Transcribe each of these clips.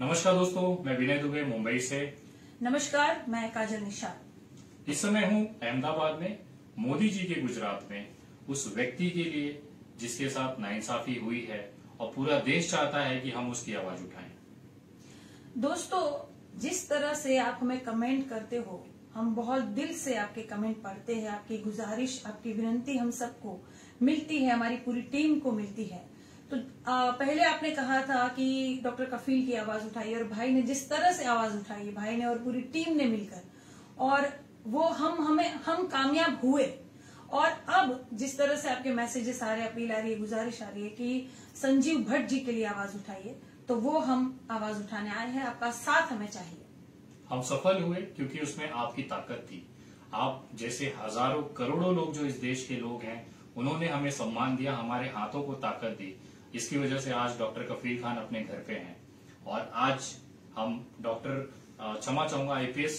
नमस्कार दोस्तों मैं विनय दुबे मुंबई से। नमस्कार मैं काजल निशा। इस समय हूँ अहमदाबाद में मोदी जी के गुजरात में। उस व्यक्ति के लिए जिसके साथ नाइंसाफी हुई है और पूरा देश चाहता है कि हम उसकी आवाज़ उठाएँ। दोस्तों जिस तरह से आप हमें कमेंट करते हो हम बहुत दिल से आपके कमेंट पढ़ते हैं आपकी गुजारिश आपकी विनती हम सबको मिलती है हमारी पूरी टीम को मिलती है। तो आ, पहले आपने कहा था कि डॉक्टर कफील की आवाज़ उठाई और भाई ने जिस तरह से आवाज़ उठाई भाई ने और पूरी टीम ने मिलकर और वो हम हमें हम कामयाब हुए। और अब जिस तरह से आपके मैसेजेस आ रहे अपील आ रही है गुजारिश आ रही है कि संजीव भट्ट जी के लिए आवाज़ उठाइए तो वो हम आवाज़ उठाने आए हैं आपका साथ हमें चाहिए। हम सफल हुए क्योंकि उसमें आपकी ताकत थी। आप जैसे हज़ारों करोड़ों लोग जो इस देश के लोग हैं उन्होंने हमें सम्मान दिया हमारे हाथों को ताकत दी। इसकी वजह से आज डॉक्टर कफील खान अपने घर पे हैं। और आज हम डॉक्टर क्षमा चाहूँगा, आईपीएस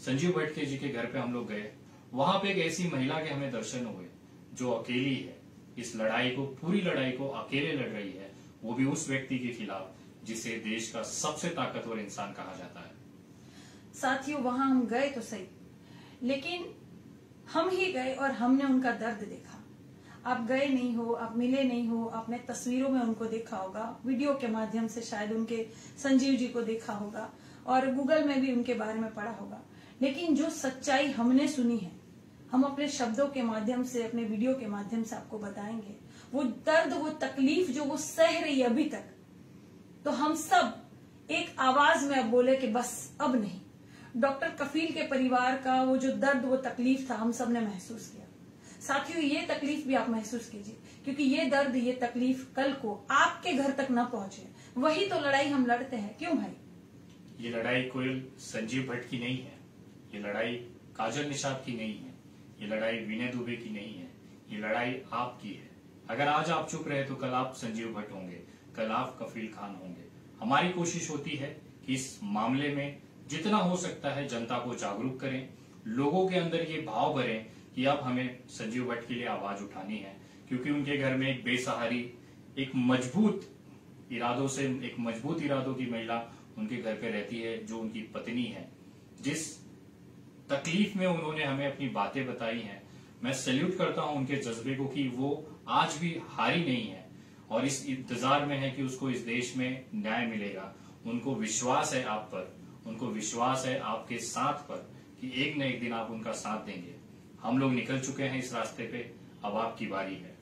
संजीव भट्ट जी के घर पे हम लोग गए। वहाँ पे एक ऐसी महिला के हमें दर्शन हुए, जो अकेली है। इस लड़ाई को, पूरी लड़ाई को अकेले लड़ रही है, वो भी उस व्यक्ति के खिलाफ, जिसे देश का सबसे ताकतवर इंसान कहा जाता है। साथियों, वहाँ हम गए तो सही, लेकिन हम ही गए और हमने उनका दर्द देखा। आप गए नहीं हो, आप मिले नहीं हो, आपने तस्वीरों में उनको देखा होगा, वीडियो के माध्यम से शायद उनके संजीव जी को देखा होगा, और गूगल में भी उनके बारे में पढ़ा होगा। लेकिन जो सच्चाई हमने सुनी है, हम अपने शब्दों के माध्यम से, अपने वीडियो के माध्यम से आपको बताएँगे। वो दर्द, वो तकलीफ़ जो वो सह रही है अभी तक तो हम सब एक आवाज़ में अब बोले कि बस अब नहीं। डॉक्टर कफील के परिवार का वो जो दर्द, वो तकलीफ़ था, हम सबने महसूस किया। साथियों, ये तकलीफ़ भी आप महसूस कीजिए, क्योंकि ये दर्द, ये तकलीफ़ कल को आपके घर तक न पहुँचे। वही तो लड़ाई हम लड़ते हैं। क्यों भाई? ये लड़ाई कोई संजीव भट्ट की नहीं है। ये लड़ाई काजल निषाद की नहीं है। ये लड़ाई विनय दुबे की नहीं है। ये लड़ाई आपकी है। अगर आज आप चुप रहे तो कल आप संजीव भट्ट होंगे। कल आप कफील खान होंगे। हमारी कोशिश होती है कि इस मामले में जितना हो सकता है जनता को जागरूक करें, लोगों के अंदर ये भाव भरें कि अब हमें संजीव भट्ट के लिए आवाज़ उठानी है, क्योंकि उनके घर में एक बेसहारी, एक मज़बूत इरादों से, एक मज़बूत इरादों की महिला उनके घर पे रहती है, जो उनकी पत्नी है। जिस तकलीफ़ में उन्होंने हमें अपनी बातें बताई हैं, मैं सैल्यूट करता हूँ उनके जज्बे को कि वो आज भी हारी नहीं है और इस इंतज़ार में है कि उसको इस देश में न्याय मिलेगा। उनको विश्वास है आप पर, उनको विश्वास है आपके साथ पर कि एक न एक दिन आप उनका साथ देंगे। हम लोग निकल चुके हैं इस रास्ते पे। अब आपकी बारी है।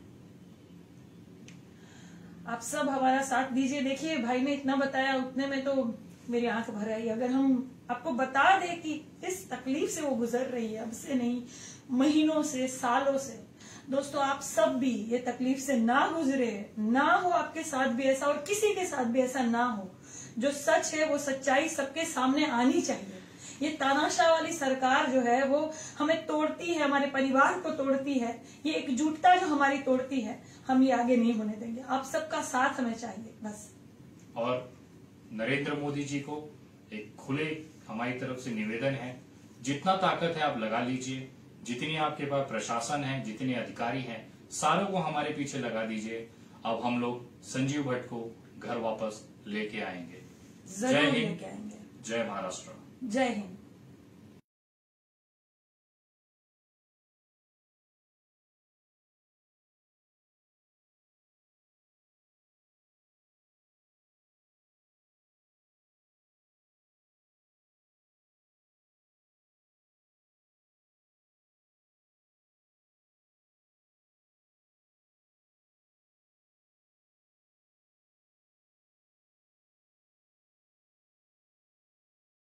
आप सब हमारा साथ दीजिए। देखिए, भाई ने इतना बताया, उतने में तो मेरी आँख भर आई। अगर हम आपको बता दें कि इस तकलीफ़ से वो गुजर रही है, अब से नहीं, महीनों से, सालों से, दोस्तों, आप सब भी ये तकलीफ़ से ना गुजरे, ना हो आपके साथ भी ऐसा और किसी के साथ भी ऐसा ना हो। जो सच है, वो सच्चाई सबके सामने आनी चाहिए। ये तानाशाह वाली सरकार जो है वो हमें तोड़ती है हमारे परिवार को तोड़ती है। ये एकजुटता जो हमारी तोड़ती है हम ये आगे नहीं होने देंगे। आप सबका साथ हमें चाहिए बस। और नरेंद्र मोदी जी को एक खुले हमारी तरफ़ से निवेदन है जितना ताकत है आप लगा लीजिए जितनी आपके पास प्रशासन है जितने अधिकारी हैं सारों को हमारे पीछे लगा दीजिए। अब हम लोग संजीव भट्ट को घर वापस लेके आएँगे। जय हिंद। जय महाराष्ट्र। जय हिंद।